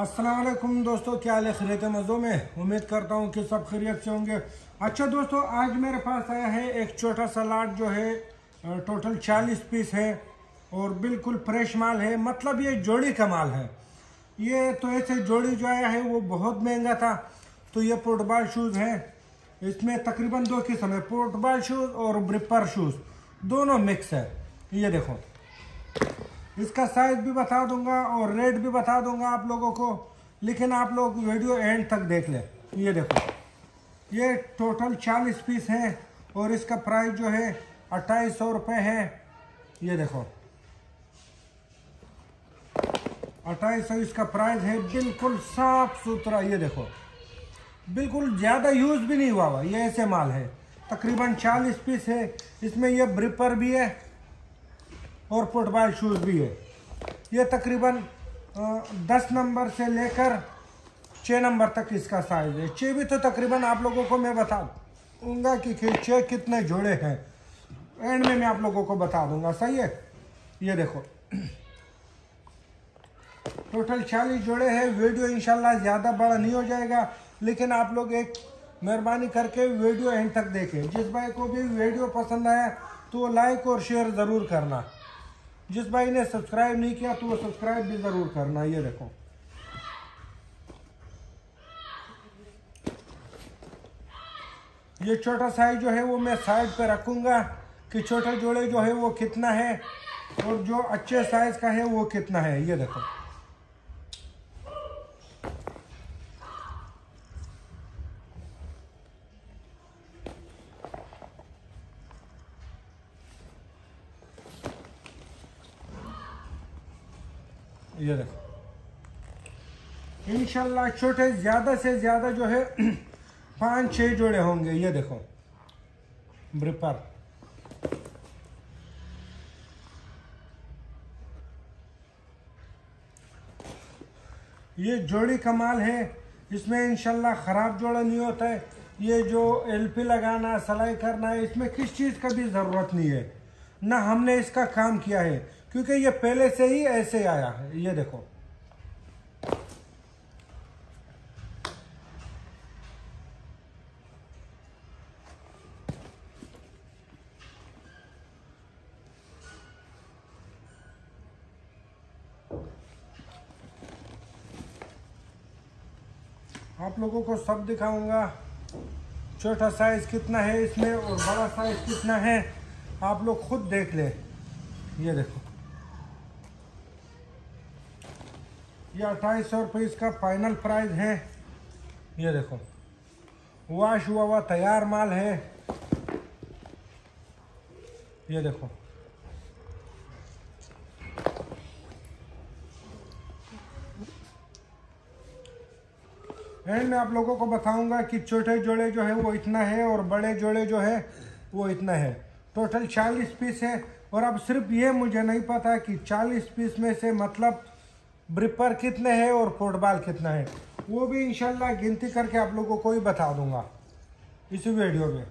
असलम दोस्तों, क्या हाल है? खरीत मज़ों में। उम्मीद करता हूँ कि सब खरीत से होंगे। अच्छा दोस्तों, आज मेरे पास आया है एक छोटा सा लाट जो है टोटल 40 पीस है और बिल्कुल फ्रेश माल है। मतलब ये जोड़ी का माल है। ये तो ऐसे जोड़ी जो आया है, वो बहुत महँगा था। तो ये फुटबॉल शूज़ है। इसमें तकरीबन दो किस्म है फुटबॉल शूज़ और ब्रिपर शूज़ दोनों मिक्स है। ये देखो। इसका साइज़ भी बता दूँगा और रेट भी बता दूँगा आप लोगों को। लेकिन आप लोग वीडियो एंड तक देख ले। ये देखो। ये टोटल 40 पीस है और इसका प्राइस जो है अट्ठाईस सौ रुपये है। ये देखो। अट्ठाईस सौ इसका प्राइस है बिल्कुल साफ़ सुथरा। ये देखो। बिल्कुल ज़्यादा यूज़ भी नहीं हुआ हुआ ये ऐसे माल है। तकरीबन 40 पीस है। इसमें ये ब्रिपर भी है। और फुटबॉल शूज़ भी है। ये तकरीबन दस नंबर से लेकर छः नंबर तक इसका साइज़ है। छः भी तो तकरीबन आप लोगों को मैं बता दूँगा कि छः कितने जोड़े हैं। एंड में मैं आप लोगों को बता दूँगा। सही है? ये देखो। टोटल चालीस जोड़े हैं। वीडियो इंशाल्लाह ज़्यादा बड़ा नहीं हो जाएगा, लेकिन आप लोग एक मेहरबानी करके वीडियो एंड तक देखें। जिस भाई को भी वीडियो पसंद आया तो लाइक और शेयर ज़रूर करना। जिस भाई ने सब्सक्राइब नहीं किया तो वो सब्सक्राइब भी ज़रूर करना, ये देखो। ये छोटा साइज़ जो है वो मैं साइड पे रखूँगा कि छोटे जोड़े जो है वो कितना है और जो अच्छे साइज़ का है वो कितना है, ये देखो। ये देखो। इनशाला छोटे ज़्यादा से ज़्यादा जो है, पाँच छः जोड़े होंगे, ये देखो। ब्रिपर। ये जोड़ी कमाल है। इसमें इनशाला ख़राब जोड़ा नहीं होता है। ये जो एलपी लगाना, सलाई करना है इसमें किस चीज़ का भी ज़रूरत नहीं है। ना हमने इसका काम किया है। क्योंकि ये पहले से ही ऐसे आया है। ये देखो। आप लोगों को सब दिखाऊँगा। छोटा साइज़ कितना है इसमें और बड़ा साइज़ कितना है, आप लोग खुद देख ले। ये देखो। ये अट्ठाईस सौ रुपये इसका फाइनल प्राइस है। ये देखो। वाश हुआ हुआ तैयार माल है। ये देखो। एंड मैं आप लोगों को बताऊँगा कि छोटे जोड़े जो है वो इतना है और बड़े जोड़े जो है वो इतना है। टोटल चालीस पीस है और अब सिर्फ़ ये मुझे नहीं पता कि चालीस पीस में से मतलब ब्रिपर कितने हैं और फुटबॉल कितना है? वो भी इंशाल्लाह गिनती करके आप लोगों को ही बता दूँगा। इस वीडियो में।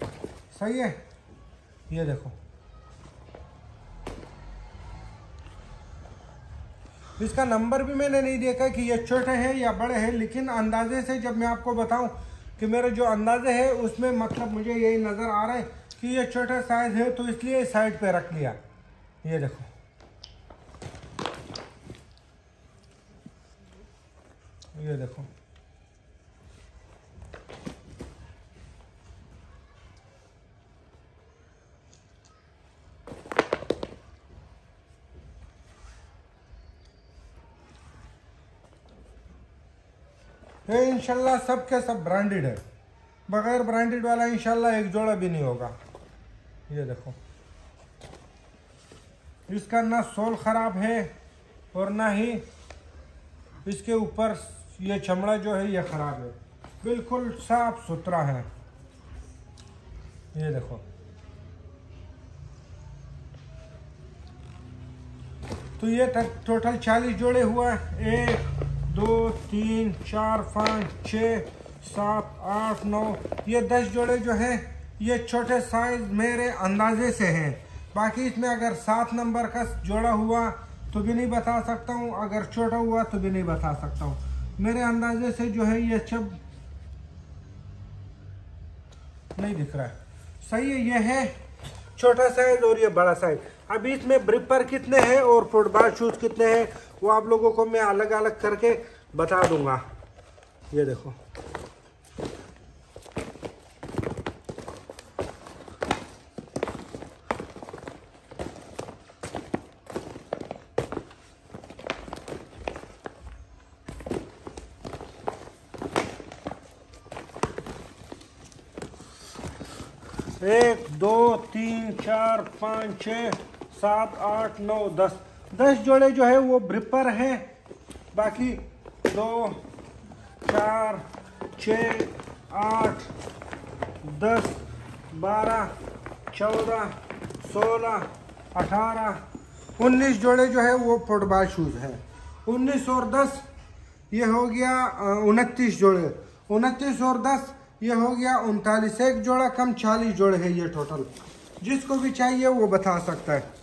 सही है? ये देखो। इसका नंबर भी मैंने नहीं देखा कि ये छोटे हैं या बड़े हैं, लेकिन अंदाजे से जब मैं आपको बताऊँ कि मेरे जो अंदाजे है, उसमें मतलब मुझे यही नज़र आ रहा है कि ये छोटा साइज़ है तो इसलिए साइड पे रख लिया। ये देखो। ये देखो। ये इनशाला सब के सब ब्रांडेड है। बगैर ब्रांडेड वाला इंशाल्लाह एक जोड़ा भी नहीं होगा। ये देखो। इसका ना सोल ख़राब है और ना ही इसके ऊपर ये चमड़ा जो है, ये ख़राब है। बिल्कुल साफ़ सुथरा है। ये देखो। तो ये टोटल चालीस जोड़े हुआ एक, दो, तीन, चार, पाँच, छ, सात, आठ, नौ। ये दस जोड़े जो हैं, ये छोटे साइज़ मेरे अंदाजे से हैं। बाकी इसमें अगर सात नंबर का जोड़ा हुआ तो भी नहीं बता सकता हूँ। अगर छोटा हुआ तो भी नहीं बता सकता हूँ। मेरे अंदाजे से जो है ये चब नहीं दिख रहा है। सही है, ये है छोटा साइज़ और ये बड़ा साइज़ अब इसमें ब्रिपर कितने हैं और फुटबॉल शूज़ कितने हैं, वो आप लोगों को मैं अलग अलग करके बता दूँगा। ये देखो। एक, दो, तीन, चार, पाँच छ सात, आठ, नौ, दस। दस जोड़े जो है वो ब्रिपर हैं। बाकी दो, चार छ आठ, दस, बारह, चौदह, सोलह, अठारह, उन्नीस जोड़े जो है वो फुटबॉल शूज़ हैं। उन्नीस और दस, ये हो गया उनतीस जोड़े। उनतीस और दस ये हो गया उनतालीस, एक जोड़ा कम चालीस जोड़े है ये टोटल जिसको भी चाहिए वो बता सकता है।